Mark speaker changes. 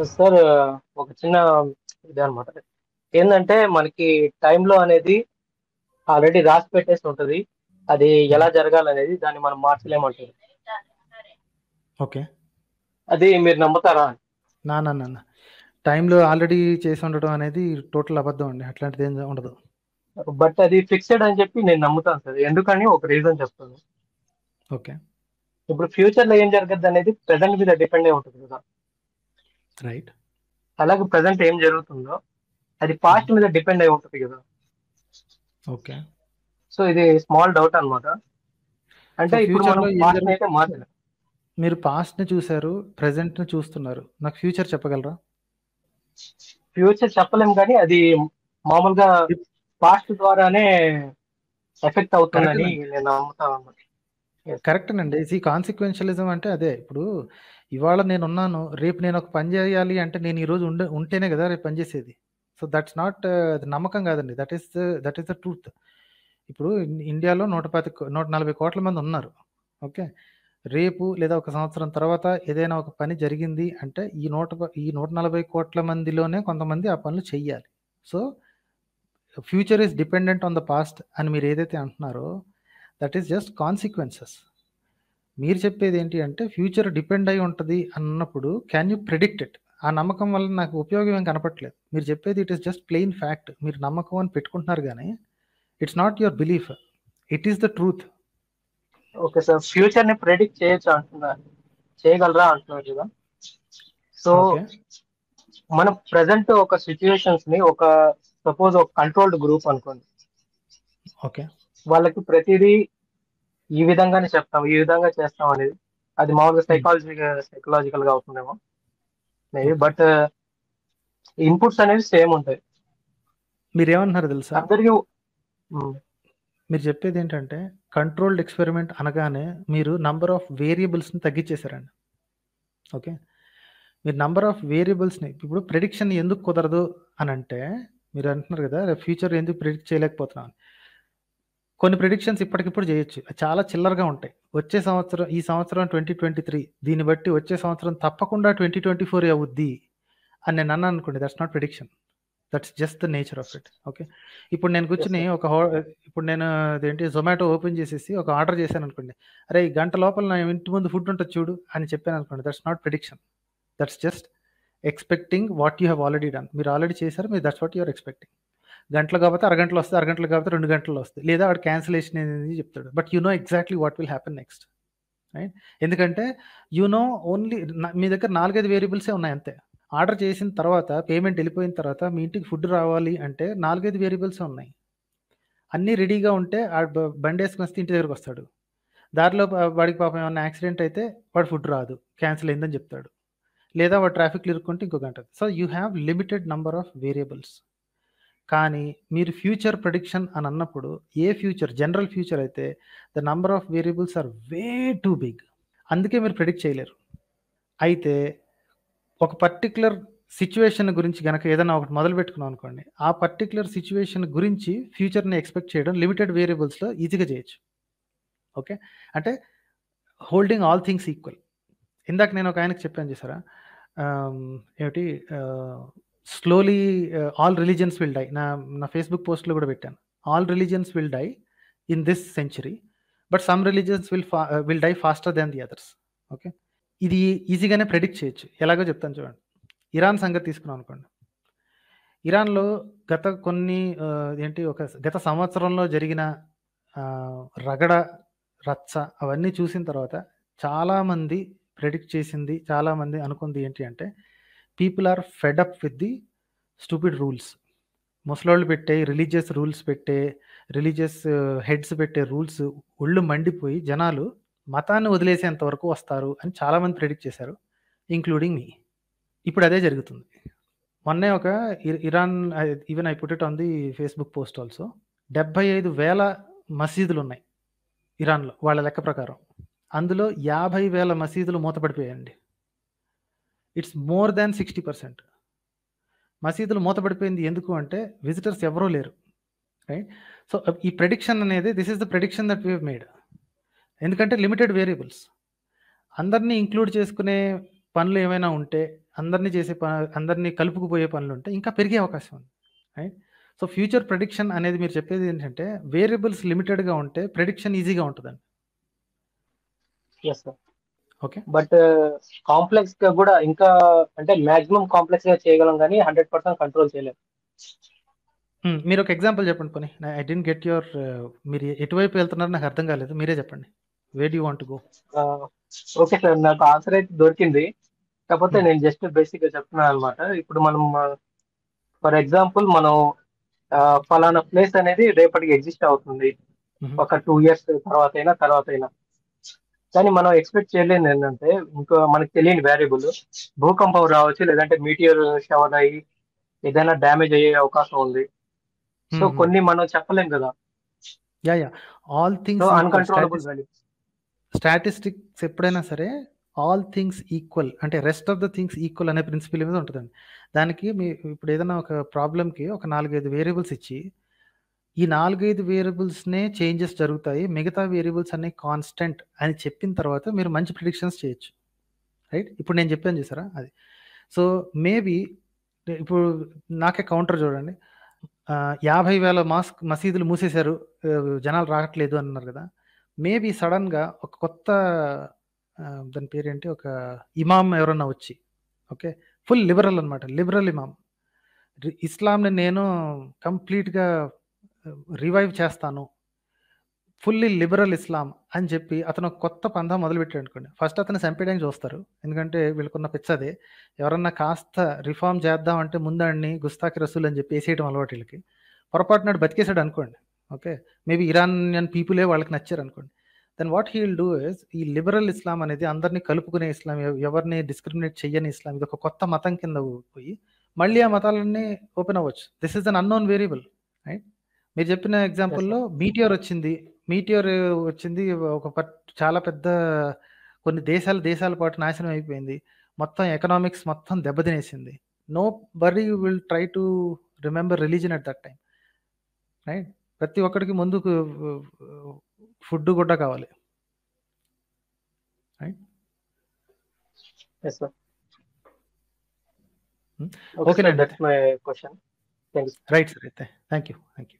Speaker 1: Sir ఒక చిన్న ఇది అనమాట ఏంటంటే మనకి టైంలో అనేది ఆల్రెడీ రాసి పెట్టేసి ఉంటుంది. అది ఎలా జరగాలనేది దాన్ని మనం మార్చలేమంటారు.
Speaker 2: ఓకే.
Speaker 1: అది మీరు నమ్ముతారా?
Speaker 2: నా నా నా టైంలో ఆల్రెడీ చేసి ఉండడం అనేది టోటల్ అబద్ధం అండి. అట్లాంటిది ఏం ఉండదు.
Speaker 1: బట్ అది ఫిక్స్డ్ అని చెప్పి నేను నమ్ముతాను సార్. ఎందుకని ఒక రీజన్ చెప్తాను.
Speaker 2: ఓకే.
Speaker 1: ఇప్పుడు ఫ్యూచర్లో ఏం జరగద్దు అనేది ప్రెసెంట్ మీద డిపెండ్ అయి ఉంటుంది కదా.
Speaker 2: రైట్
Speaker 1: అలాగే ప్రెసెంట్ ఏం జరుగుతుందో అది పాస్ట్ మీద డిపెండ్ అయి ఉంటుంది కదా.
Speaker 2: ఓకే
Speaker 1: సో ఇది స్మాల్ డౌట్ అన్నమాట. అంటే ఇప్పుడు మనం
Speaker 2: ఏం
Speaker 1: పాస్ట్ అయితే
Speaker 2: మీరు పాస్ట్ని చూశారు ప్రజెంట్ని చూస్తున్నారు. నాకు ఫ్యూచర్ చెప్పగలరా?
Speaker 1: ఫ్యూచర్ చెప్పలేం కానీ అది మామూలుగా పాస్ట్ ద్వారానే ఎఫెక్ట్ అవుతుందని నేను నమ్ముతాను అన్నమాట
Speaker 2: కరెక్టేనండి ఈ కాన్సిక్వెన్షియలిజం అంటే అదే. ఇప్పుడు ఇవాళ నేను ఉన్నాను రేపు నేను ఒక పని చేయాలి అంటే నేను ఈరోజు ఉండే ఉంటేనే కదా రేపు పని చేసేది. సో దట్స్ నాట్ అది నమ్మకం కాదండి. That is that is the truth ఇప్పుడు ఇండియాలో నూట పది నూట నలభై కోట్ల మంది ఉన్నారు. ఓకే? రేపు లేదా ఒక సంవత్సరం తర్వాత ఏదైనా ఒక పని జరిగింది అంటే ఈ నూట ప- ఈ నూట నలభై కోట్ల మందిలోనే కొంతమంది ఆ పనులు చెయ్యాలి. So future is dependent on the past అని మీరు ఏదైతే అంటున్నారో దట్ ఈస్ జస్ట్ కాన్సిక్వెన్సెస్ మీరు చెప్పేది ఏంటి అంటే ఫ్యూచర్ డిపెండ్ అయి ఉంటుంది అన్నప్పుడు క్యాన్ యూ ప్రిడిక్ట్ ఇట్ ఆ నమ్మకం వల్ల నాకు ఉపయోగం ఏం కనపట్లేదు మీరు చెప్పేది it is just plain fact మీరు నమ్మకం అని పెట్టుకుంటున్నారు కానీ it's not your belief it is the truth
Speaker 1: okay sir. ఫ్యూచర్ని predict చేయొచ్చు అంటున్నారు చేయగలరా అంటున్నారు కదా. So
Speaker 2: okay.
Speaker 1: మనం ప్రెసెంట్ ఒక సిచ్యుయేషన్స్ని ఒక సపోజ్ ఒక కంట్రోల్డ్ గ్రూప్ అనుకోండి.
Speaker 2: ఓకే.
Speaker 1: వాళ్ళకి ప్రతిదీ ఈ విధంగానే చెప్తాం ఈ విధంగా చేస్తాం అనేది. అది మామూలుగా సైకాలజీ సైకలాజికల్గా అవుతుందేమో. మేబీ బట్ ఇన్పుట్స్ అనేవి సేమ్ ఉంటాయి.
Speaker 2: మీరు ఏమంటున్నారు తెలుసా?
Speaker 1: అందరికీ ఉమ్,
Speaker 2: మీరు చెప్పేది ఏంటంటే కంట్రోల్డ్ ఎక్స్పెరిమెంట్ అనగానే మీరు నంబర్ ఆఫ్ వేరియబుల్స్ని తగ్గించేశారండి. ఓకే? మీరు నంబర్ ఆఫ్ వేరియబుల్స్ని ఇప్పుడు ప్రిడిక్షన్ ఎందుకు కుదరదు అని అంటే మీరు అంటున్నారు కదా ఫ్యూచర్ ఎందుకు ప్రిడిక్ట్ చేయలేకపోతున్నాం. కొన్ని ప్రిడిక్షన్స్ ఇప్పటికిప్పుడు చేయొచ్చు. చాలా చిల్లరగా ఉంటాయి. వచ్చే సంవత్సరం ఈ సంవత్సరం ట్వంటీ ట్వంటీ త్రీ దీన్ని బట్టి వచ్చే సంవత్సరం తప్పకుండా ట్వంటీ ట్వంటీ ఫోర్ అవుద్ది అని నేను అన్నాను అనుకోండి that's not prediction that's just the nature of it okay ఇప్పుడు నేను కూర్చుని ఒక హో ఇప్పుడు నేను అదేంటి జొమాటో ఓపెన్ చేసేసి ఒక ఆర్డర్ చేశాను అనుకోండి. అరే ఈ గంట లోపల నా ఇంటి ముందు ఫుడ్ ఉంటుంది చూడు అని చెప్పాను అనుకోండి that's not prediction that's just expecting what you have already done మీరు ఆల్రెడీ చేశారు మీరు దట్స్ వాట్ యూఆర్ ఎక్స్పెక్టింగ్ గంటలు కాబట్టి అరగంటలు వస్తే అరగంటలు కాబట్టి రెండు గంటలు వస్తాయి. లేదా వాడు క్యాన్సిలేషన్ అనేది చెప్తాడు. But you know exactly what will happen next right ఎందుకంటే యు నో ఓన్లీ మీ దగ్గర నాలుగైదు వేరియబుల్సే ఉన్నాయి అంతే. ఆర్డర్ చేసిన తర్వాత పేమెంట్ వెళ్ళిపోయిన తర్వాత మీ ఇంటికి ఫుడ్ రావాలి అంటే నాలుగైదు వేరియబుల్స్ ఉన్నాయి. అన్నీ రెడీగా ఉంటే బ- బండి వేసుకుని వస్తే ఇంటి దగ్గరకు వస్తాడు. దారిలో వాడికి పాపం ఏమైనా యాక్సిడెంట్ అయితే వాడు ఫుడ్ రాదు క్యాన్సిల్ అయిందని చెప్తాడు. లేదా వాడు ట్రాఫిక్లు ఇరుక్కుంటే ఇంకో గంట. So you have limited number of variables కానీ మీరు ఫ్యూచర్ ప్రొడిక్షన్ అని అన్నప్పుడు ఏ ఫ్యూచర్ జనరల్ ఫ్యూచర్ అయితే the number of variables are way too big. అందుకే మీరు ప్రిడిక్ట్ చేయలేరు. అయితే ఒక పర్టికులర్ సిచ్యువేషన్ గురించి గనక ఏదైనా ఒకటి మొదలు పెట్టుకున్నాం అనుకోండి ఆ పర్టికులర్ సిచ్యువేషన్ గురించి ఫ్యూచర్ని ఎక్స్పెక్ట్ చేయడం లిమిటెడ్ వేరియబుల్స్లో ఈజీగా చేయొచ్చు. ఓకే? అంటే హోల్డింగ్ ఆల్ థింగ్స్ ఈక్వల్. ఇందాక నేను ఒక ఆయనకు చెప్పాను చేసారా? ఏమిటి? Slowly all religions will die నా నా ఫేస్బుక్ పోస్ట్లో కూడా పెట్టాను. All religions will die in this century but some religions will fa will die faster than the others okay ఇది ఈజీగానే ప్రెడిక్ట్ చేయొచ్చు. ఎలాగో చెప్తాను చూడండి. ఇరాన్ సంగతి తీసుకున్నాం అనుకోండి. ఇరాన్లో గత కొన్ని uh, ఏంటి ఒక గత సంవత్సరంలో జరిగిన uh, రగడ రచ్చ అవన్నీ చూసిన తర్వాత చాలామంది ప్రెడిక్ట్ చేసింది చాలామంది అనుకుంది ఏంటి అంటే people are fed up with the stupid rules ముసలోళ్ళు పెట్టే రిలీజియస్ రూల్స్ పెట్టే రిలీజియస్ హెడ్స్ uh, పెట్టే రూల్స్ ఒళ్ళు మండిపోయి జనాలు మతాన్ని వదిలేసేంత వరకు వస్తారు అని చాలామంది ప్రెడిక్ట్ చేశారు ఇంక్లూడింగ్ మీ ఇప్పుడు అదే జరుగుతుంది. మొన్నే ఒక Iran even I put it on the Facebook post also డెబ్బై ఐదు వేల మసీదులు ఉన్నాయి ఇరాన్లో వాళ్ళ లెక్క ప్రకారం. అందులో యాభై వేల మసీదులు మూతపడిపోయాయండి. It's more than sixty percent మసీదులు మూతపడిపోయింది ఎందుకు అంటే విజిటర్స్ ఎవరూ లేరు రైట్ సో ఈ ప్రెడిక్షన్ అనేది this is the prediction that we made ఎందుకంటే లిమిటెడ్ వేరియబుల్స్ అందరినీ ఇంక్లూడ్ చేసుకునే పనులు ఏమైనా ఉంటే అందరినీ చేసే ప అందరినీ కలుపుకుపోయే పనులు ఉంటే ఇంకా పెరిగే అవకాశం ఉంది. రైట్? సో, ఫ్యూచర్ ప్రెడిక్షన్ అనేది మీరు చెప్పేది ఏంటంటే, వేరియబుల్స్ లిమిటెడ్‌గా ఉంటే ప్రెడిక్షన్ ఈజీగా ఉంటుందండి
Speaker 1: ఎస్ సార్.
Speaker 2: ఓకే.
Speaker 1: బట్ కాంప్లెక్స్‌గా గూడా ఇంకా అంటే మాక్సిమం కాంప్లెక్స్‌గా చేయగలం గానీ 100% కంట్రోల్ చేయలేం.
Speaker 2: హ్మ్. మీరొక ఎగ్జాంపుల్ చెప్పండి పోనీ. ఐ డిడ్ంట్ గెట్ యువర్ మీరు ఎటువైపు వెళ్తున్నారో నాకు అర్థం కాలేదు. మీరే చెప్పండి. Where do you want to go?
Speaker 1: Okay sir. నాకు ఆన్సర్ అయితే దొరికింది. కాకపోతే. నేను జస్ట్ బేసిక్‌గా చెప్తున్నాననమాట. ఇప్పుడు మనం ఫర్ ఎగ్జాంపుల్ మనం పలానా ప్లేస్ అనేది రేపటికి ఎగ్జిస్ట్ అవుతుంది. ఒక 2 ఇయర్స్ తర్వాతైనా, తర్వాతైనా. కానీ మనం ఎక్స్‌పెక్ట్ చేయలేనిది ఏంటంటే, ఇంకో మనకు తెలియని వేరియబుల్ భూకంపం రావచ్చు, లేదంటే మీటియర్ షవర్ అయ్యి ఏదైనా డ్యామేజ్ అయ్యే అవకాశం ఉంది. సో,
Speaker 2: హుహు.
Speaker 1: కొన్ని మనం చెప్పలేం గదా!
Speaker 2: Yeah! Yeah! All things
Speaker 1: uncontrollable.
Speaker 2: Statistics ఎప్పుడైనా సరే ఆల్ థింగ్స్ ఈక్వల్ అంటే rest of the things equal అనే ప్రిన్సిపల్ మీద ఉంటదండి. దానికి మీ ఇప్పుడు ఏదైనా ఒక ప్రాబ్లమ్‌కి ఒక 4, 5 వేరియబుల్స్ ఇచ్చి, ఈ 4, 5 వేరియబుల్స్‌నే చేంజెస్ జరుగుతాయి. మిగతా వేరియబుల్స్ అన్నీ కాన్స్టెంట్ అని చెప్పిన తర్వాత మీరు మంచి ప్రిడిక్షన్స్ చేయొచ్చు. రైట్? ఇప్పుడు నేను చెప్పాను చూసారా? అది. సో, మేబీ ఇప్పుడు నాకే కౌంటర్ చూడండి. ఆహ్, 50,000 మాస్క్ మసీదులు మూసేశారు. ఆహ్, జనాలు రావట్లేదు అన్నారు కదా మేబీ సడెన్‌గా ఒక కొత్త ఆహ్, దాని పేరేంటి? ఒక ఇమామ్ ఎవరన్నా వచ్చి ఓకే. ఫుల్ లిబరల్ అన్నమాట. లిబరల్ ఇమామ్. రి ఇస్లాంని నేను కంప్లీట్‌గా రివైవ్ చేస్తాను. ఫుల్లీ లిబరల్ ఇస్లాం అని చెప్పి అతను కొత్త కొత్త మొదలుపెట్టాడు అనుకోండి ఫస్ట్ అతను చంపేయడానికి చూస్తారు. ఎందుకంటే వీళ్ళకున్న పిచ్చదే. ఎవరన్నా కాస్త రిఫార్మ్ చేద్దాం అంటే ముందు గుస్తాకి రసూల్ అని చెప్పి వేసేయడం అలవాటు వీళ్ళకి పొరపాటున నాడు బతికేసాడు అనుకోండి. ఓకే. మేబీ ఇరానియన్ పీపులే వాళ్ళకి నచ్చారు అనుకోండి then what he will do is ఈ లిబరల్ ఇస్లాం అనేది అందరిని కలుపుకునే ఇస్లాం, ఎవరిని డిస్క్రిమినేట్ చేయని ఇస్లాం. ఇది ఒక కొత్త మతం కింద పోయి మళ్ళీ ఆ మతాలన్నీ ఓపెన్ అవ్వచ్చు. This is an unknown variable. Right? మీరు చెప్పిన ఎగ్జాంపుల్‌లో. మీటియర్ వచ్చింది. మీటియర్ వచ్చింది ఒక పట్ చాలా పెద్ద కొన్ని దేశాలు దేశాల పాటు నాశనం అయిపోయింది. మొత్తం ఎకనామిక్స్ మొత్తం దెబ్బతినేసింది. Nobody will try to remember religion at that time. Right? ప్రతి ఒక్కడికి ముందుకు ఫుడ్, గుడ్డ కావాలి. Right?
Speaker 1: Yes sir.
Speaker 2: Hmm.
Speaker 1: Okay sir.
Speaker 2: ఓకేనండి అయితే.
Speaker 1: That's my question. Thank you.
Speaker 2: Right sir అయితే. Thank you. Thank you.